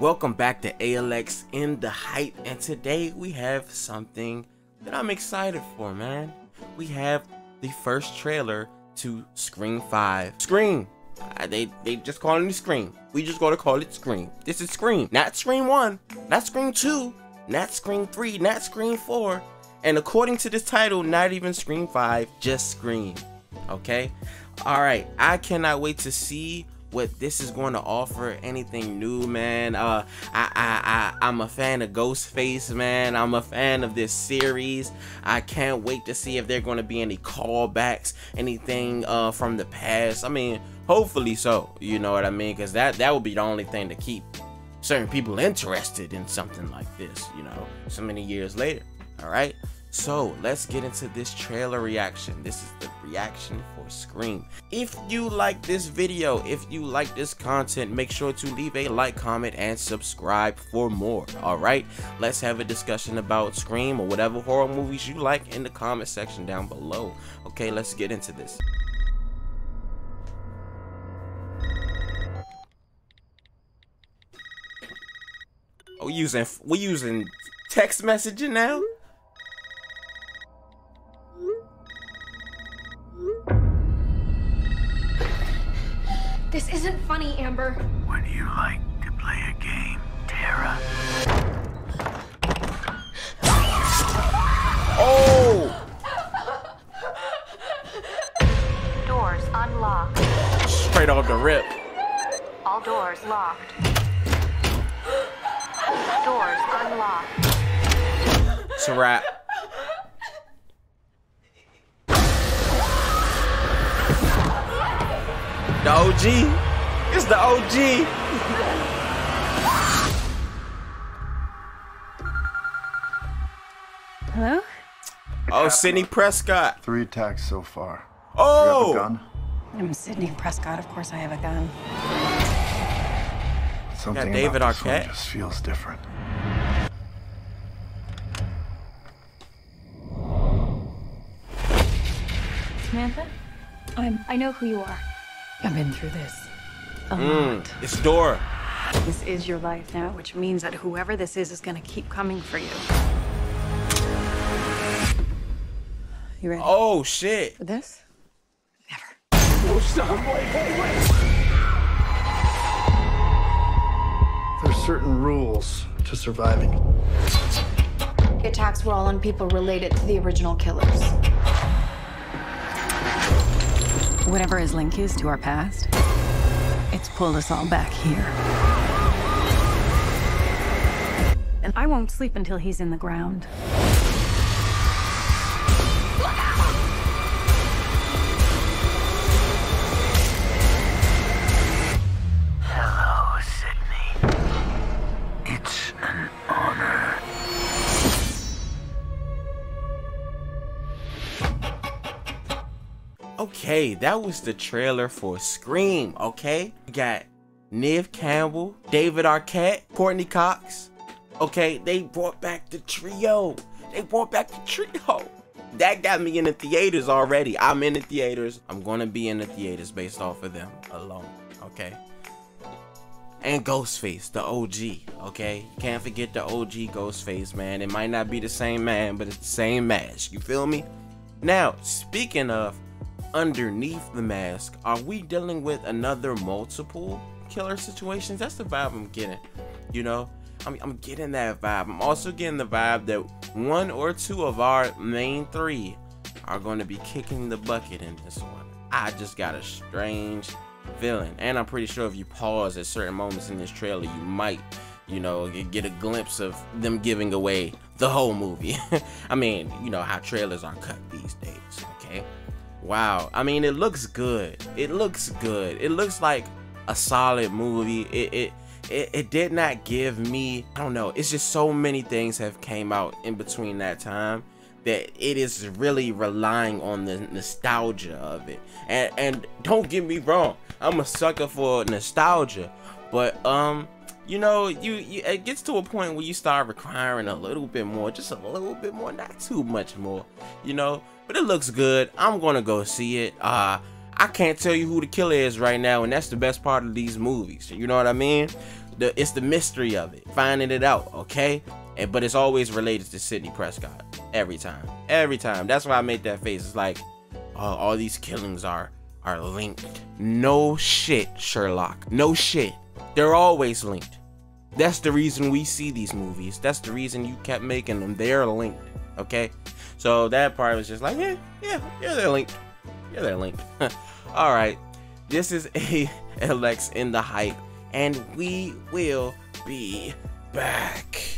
Welcome back to ALX in the hype, and today we have something that I'm excited for, man. We have the first trailer to Scream 5. Scream! Uh, they they just calling it Scream. We just gotta call it Scream. This is Scream, not Scream 1, not Scream 2, not Scream 3, not Scream 4, and according to this title, not even Scream 5, just Scream. Okay? Alright, I cannot wait to see what this is going to offer anything new man. Uh I, I i i'm a fan of ghostface man. I'm a fan of this series. I can't wait to see if there are going to be any callbacks anything uh from the past. I mean hopefully so you know what i mean? Because that that would be the only thing to keep certain people interested in something like this you know so many years later all right so let's get into this trailer reaction. This is the reaction for Scream. If you like this video, if you like this content, make sure to leave a like, comment, and subscribe for more. Alright, let's have a discussion about Scream or whatever horror movies you like in the comment section down below. Okay, let's get into this. Oh, using we using text messaging now? This isn't funny, Amber. Would you like to play a game, Tara? Oh! Doors unlocked. Straight off the rip. All doors locked. Doors unlocked. It's a wrap. The OG. It's the OG. Hello? Oh, Sidney Prescott. Three attacks so far. Oh. You have a oh! gun? I'm Sidney Prescott. Of course I have a gun. Something David about this one Arquette. just feels different. Samantha? I'm. I know who you are. I've been through this. A Mm, lot. it's Dora. This is your life now, which means that whoever this is is gonna keep coming for you. You ready Oh shit. for this? Never. There's certain rules to surviving. The attacks were all on people related to the original killers. Whatever his link is to our past, it's pulled us all back here. And I won't sleep until he's in the ground. Okay, that was the trailer for Scream, okay? We got Neve Campbell, David Arquette, Courteney Cox. Okay, they brought back the trio. They brought back the trio. That got me in the theaters already. I'm in the theaters. I'm gonna be in the theaters based off of them alone, okay? And Ghostface, the OG, okay? Can't forget the OG Ghostface, man. It might not be the same man, but it's the same mask. You feel me? Now, speaking of underneath the mask, are we dealing with another multiple killer situations? That's the vibe I'm getting. You know, I'm, I'm getting that vibe. I'm also getting the vibe that one or two of our main three are going to be kicking the bucket in this one. I just got a strange feeling, and I'm pretty sure if you pause at certain moments in this trailer, you might, you know, get a glimpse of them giving away the whole movie. I mean, you know how trailers are cut these days. Okay. Wow. I mean, it looks good. It looks good. It looks like a solid movie. It it it, it did not give me I don't know. It's just so many things have came out in between that time that it is really relying on the nostalgia of it. And and don't get me wrong, I'm a sucker for nostalgia, but um you know, you, you it gets to a point where you start requiring a little bit more, just a little bit more, not too much more, you know. But it looks good. I'm gonna go see it. Uh I can't tell you who the killer is right now, and that's the best part of these movies. You know what I mean? The it's the mystery of it, finding it out, okay? And but it's always related to Sidney Prescott every time, every time. That's why I made that face. It's like, oh, all these killings are are linked. No shit, Sherlock. No shit. They're always linked. That's the reason we see these movies. That's the reason you kept making them. They're linked. Okay? So that part was just like, yeah, yeah, yeah, they're linked. Yeah, they're linked. Alright. This is a LX in the hype. And we will be back.